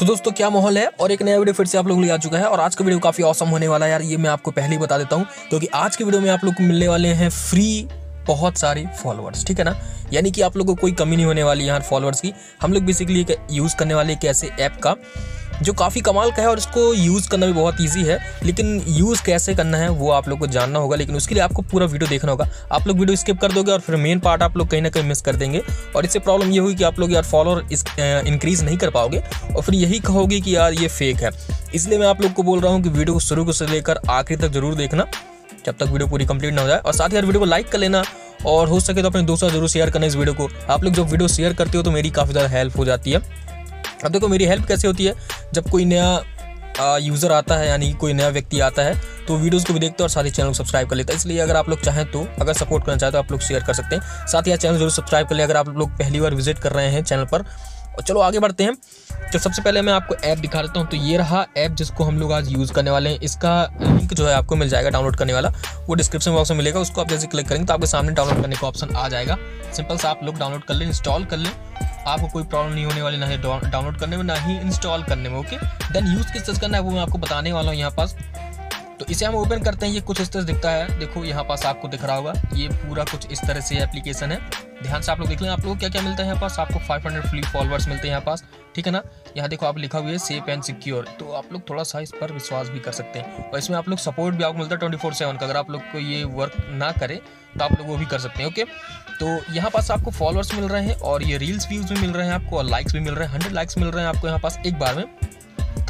तो दोस्तों, क्या माहौल है? और एक नया वीडियो फिर से आप लोग ले आ चुका है। और आज का वीडियो काफ़ी औसम होने वाला है यार, ये मैं आपको पहले ही बता देता हूँ। क्योंकि तो आज के वीडियो में आप लोग को मिलने वाले हैं फ्री बहुत सारे फॉलोअर्स ठीक है ना? यानी कि आप लोग को कोई कमी नहीं होने वाली यहाँ फॉलोअर्स की। हम लोग बेसिकली यूज़ करने वाले एक ऐसे ऐप का। जो काफ़ी कमाल का है और इसको यूज़ करना भी बहुत ईजी है। लेकिन यूज़ कैसे करना है, वो आप लोग को जानना होगा, लेकिन उसके लिए आपको पूरा वीडियो देखना होगा। आप लोग वीडियो स्किप कर दोगे और फिर मेन पार्ट आप लोग कहीं ना कहीं मिस कर देंगे। और इससे प्रॉब्लम ये हुई कि आप लोग यार फॉलोअर इंक्रीज़ नहीं कर पाओगे और फिर यही कहोगे कि यार ये फेक है। इसलिए मैं आप लोग को बोल रहा हूँ कि वीडियो को शुरू से लेकर आखिरी तक ज़रूर देखना, जब तक वीडियो पूरी कंप्लीट ना हो जाए। और साथ ही यार वीडियो को लाइक कर लेना और हो सके तो अपने दोस्तों ज़रूर शेयर करना इस वीडियो को। आप लोग जब वीडियो शेयर करते हो तो मेरी काफ़ी ज़्यादा हेल्प हो जाती है। अब देखो, मेरी हेल्प कैसे होती है? जब कोई नया यूज़र आता है, यानी कोई नया व्यक्ति आता है तो वीडियोस को भी देखते हैं और साथ ही चैनल को सब्सक्राइब कर लेता है। इसलिए अगर आप लोग चाहें तो अगर सपोर्ट करना चाहें तो आप लोग शेयर कर सकते हैं। साथ ही चैनल ज़रूर सब्सक्राइब कर लें अगर आप लोग पहली बार विज़िट कर रहे हैं चैनल पर। और चलो, आगे बढ़ते हैं। तो सबसे पहले मैं आपको ऐप दिखा देता हूँ। तो ये रहा ऐप जिसको हम लोग आज यूज़ करने वाले हैं। इसका लिंक जो है आपको मिल जाएगा डाउनलोड करने वाला। वो डिस्क्रिप्शन बॉक्स में मिलेगा। उसको आप जैसे क्लिक करेंगे तो आपके सामने डाउनलोड करने का ऑप्शन आ जाएगा। सिंपल से आप लोग डाउनलोड कर लें इंस्टॉल कर लें। आपको कोई प्रॉब्लम नहीं होने वाली, ना ही डाउनलोड करने में, ना ही इंस्टॉल करने में ओके देन यूज़ किस चीज़ करना है वो मैं आपको बताने वाला हूँ यहाँ पास। तो इसे हम ओपन करते हैं। ये कुछ इस तरह दिखता है। देखो, यहाँ पास आपको दिख रहा होगा। ये पूरा कुछ इस तरह से एप्लीकेशन है। ध्यान से आप लोग देख लें। आप लोग क्या क्या मिलता है यहाँ पास? आपको 500 फ्री फॉलोअर्स मिलते हैं यहाँ पास। ठीक है ना? यहाँ देखो, आप लिखा हुआ है सेफ़ एंड सिक्योर तो आप लोग थोड़ा सा इस पर विश्वास भी कर सकते हैं। और इसमें आप लोग सपोर्ट भी आपको मिलता है ट्वेंटी फोर सेवन का। अगर आप लोग को ये वर्क ना करे तो आप लोग वो भी कर सकते हैं। ओके तो यहाँ पास आपको फॉलोअर्स मिल रहे हैं और ये रील्स व्यूज़ भी मिल रहे हैं आपको और लाइक्स भी मिल रहे हैं। हंड्रेड लाइक्स मिल रहे हैं आपको यहाँ पास एक बार में।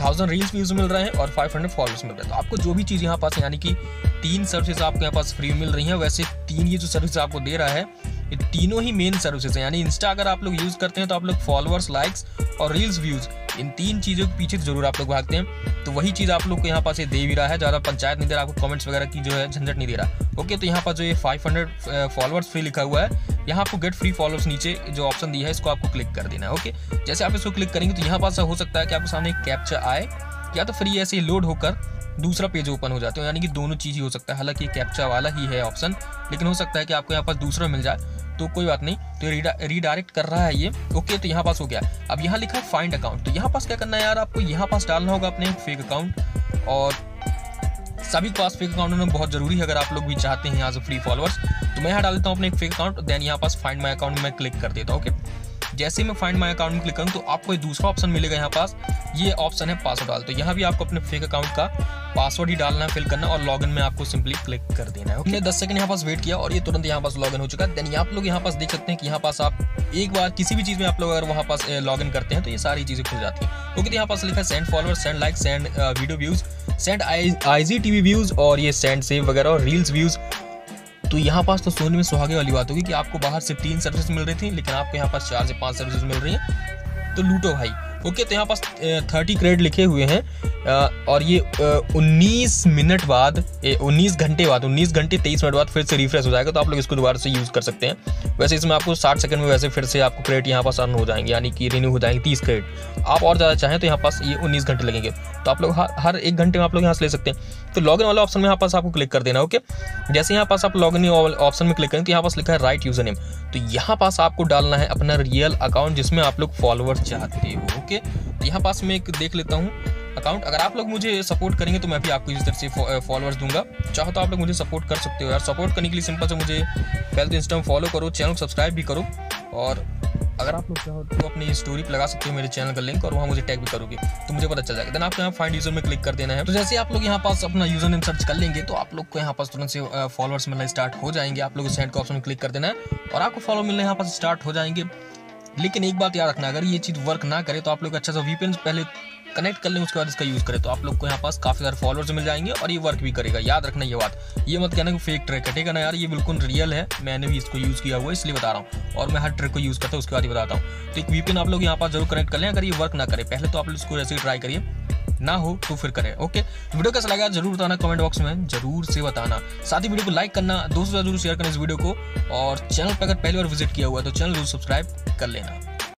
थाउज़ेंड रील्स व्यूज़ मिल रहे हैं और फाइव हंड्रेड फॉलोअर्स मिल रहे हैं। तो आपको जो भी चीज़ यहाँ पास यानी कि तीन सर्विसेज़ आपके यहाँ पास फ्री मिल रही हैं, वैसे तीन ये जो सर्विस आपको दे रहा है, ये तीनों ही मेन सर्विसेज़ हैं। यानी इंस्टा अगर आप लोग यूज़ करते हैं तो आप लोग फॉलोअर्स लाइक्स और रील्स व्यूज़ इन तीन चीज़ों के पीछे ज़रूर आप लोग भागते हैं। तो वही चीज़ आप लोग को यहाँ पास दे भी रहा है। ज़्यादा पंचायत नहीं दे रहा, आपको कमेंट्स वगैरह की जो है झंझट नहीं दे रहा। ओके तो यहाँ पर जो ये 500 फॉलोअर्स फ्री लिखा हुआ है। यहाँ आपको गेट फ्री फॉलोअर्स नीचे जो ऑप्शन दिया है, इसको आपको क्लिक कर देना है ओके जैसे आप इसको क्लिक करेंगे तो यहाँ पास हो सकता है कि आपके सामने एक कैप्चा आए, या तो फ्री ऐसे लोड होकर दूसरा पेज ओपन हो जाता है। यानी कि दोनों चीज़ ही हो सकता है। हालाँकि कैप्चा वाला ही है ऑप्शन लेकिन हो सकता है कि आपको यहाँ पास दूसरा मिल जाए। तो कोई बात नहीं तो रीडायरेक्ट कर रहा है ये। ओके तो यहाँ पास हो गया। अब यहाँ लिखा फाइंड अकाउंट तो यहाँ पास क्या करना है यार, आपको यहाँ पास डालना होगा अपने फेक अकाउंट और सभी के पास फेक अकाउंट होना बहुत ज़रूरी है, अगर आप लोग भी चाहते हैं यहाँ से फ्री फॉलोअर्स तो मैं यहाँ डाल देता हूँ अपने एक फेक अकाउंट देन यहाँ पास फाइंड माई अकाउंट में क्लिक कर देता हूँ ओके जैसे मैं फाइंड माई अकाउंट में क्लिक करूँ तो आपको दूसरा ऑप्शन मिलेगा यहाँ पास। ये ऑप्शन है पासवर्ड डाल। तो यहाँ भी आपको अपने फेक अकाउंट का पासवर्ड ही डालना है फिल करना और लॉगिन में आपको सिंपली क्लिक कर देना है ओके दस सेकंड यहाँ पास वेट किया और ये तुरंत यहाँ पास लॉगिन हो चुका है। देन आप लोग यहाँ पास देख सकते हैं कि यहाँ पास आप एक बार किसी भी चीज़ में आप लोग अगर वहाँ पास लॉगिन करते हैं तो ये सारी चीज़ें खुल जाती हैं। ओके तो यहाँ पास लिखा है send follower send like send video views send I G T views और ये सेंड सेव वगैरह और रील्स व्यूज़ तो यहाँ पास तो सोने में सुहागे वाली बात होगी कि आपको बाहर से तीन सर्विस मिल रही थी, लेकिन आपको यहाँ पास चार से पाँच सर्विस मिल रही हैं। तो लूटो भाई ओके तो यहाँ पास थर्टी क्रेडिट लिखे हुए हैं। और ये उन्नीस मिनट बाद उन्नीस घंटे बाद, उन्नीस घंटे तेईस मिनट बाद फिर से रिफ्रेश हो जाएगा तो आप लोग इसको दोबारा से यूज़ कर सकते हैं। वैसे इसमें आपको साठ सेकंड में वैसे फिर से आपको क्रेडिट यहाँ पास अर्न हो जाएँगे, यानी कि रिन्यू हो जाएँगे तीस क्रेडिट आप और ज़्यादा चाहें तो यहाँ पास ये उन्नीस घंटे लगेंगे। तो आप लोग हर हर एक घंटे में आप लोग यहाँ से ले सकते हैं। तो लॉगिन वाला ऑप्शन में यहाँ पास आपको क्लिक कर देना ओके जैसे यहाँ पास आप लॉगिन ऑप्शन में क्लिक करें तो यहाँ पास लिखा है राइट यूज़र नेम तो यहाँ पास आपको डालना है अपना रियल अकाउंट जिसमें आप लोग फॉलोअर्स चाहते हो ओके तो यहाँ पास मैं एक देख लेता हूँ। अकाउंट अगर आप लोग मुझे सपोर्ट करेंगे तो मैं भी आपको इस तरह से फॉलोअर्स दूँगा। चाहो तो आप लोग मुझे सपोर्ट कर सकते हो यार। सपोर्ट करने के लिए सिंपल से मुझे पहले तो इंस्टा फॉलो करो चैनल सब्सक्राइब भी करो। और अगर आप लोग चाहो तो अपनी स्टोरी पर लगा सकते हो मेरे चैनल का लिंक और वहाँ मुझे टैग भी करोगे। तो मुझे पता चल जाएगा। देन आपको यहाँ फाइंड यूज़र में क्लिक कर देना है। तो जैसे आप लोग यहाँ पास अपना यूज़र नेम सर्च कर लेंगे तो आप लोग को यहाँ पास तुरंत से फॉलोअर्स मिलना स्टार्ट हो जाएँगे। आप लोग इस सेंड का ऑप्शन में क्लिक कर देना है। और आपको फॉलो मिलना यहाँ पास स्टार्ट हो जाएँगे। लेकिन एक बात याद रखना, अगर ये चीज़ वर्क ना करे तो आप लोग अच्छा सा वीपीएन पहले कनेक्ट कर लें, उसके बाद इसका यूज़ करें। तो आप लोग को यहाँ पास काफ़ी सारे फॉलोअर्स मिल जाएँगे और ये वर्क भी करेगा। याद रखना ये बात। ये मत कहना कि फेक ट्रैक है, ठीक है ना यार? ये बिल्कुल रियल है। मैंने भी इसको यूज़ किया हुआ है, इसलिए बता रहा हूँ। और मैं हर ट्रैक को यूज़ करता हूँ, उसके बाद ही बताता हूँ। तो एक वीपीएन आप लोग यहाँ पास ज़रूर कनेक्ट कर लें, अगर ये वर्क ना करे। पहले तो आप लोग इसको ऐसे ट्राई करिए। ना हो तो फिर करें ओके वीडियो कैसा लगा ज़रूर बताना कमेंट बॉक्स में। ज़रूर से बताना। साथ ही वीडियो को लाइक करना, दोस्तों ज़रूर शेयर करना इस वीडियो को। और चैनल पर अगर पहली बार विज़िट किया हुआ है तो चैनल ज़रूर सब्सक्राइब कर लेना।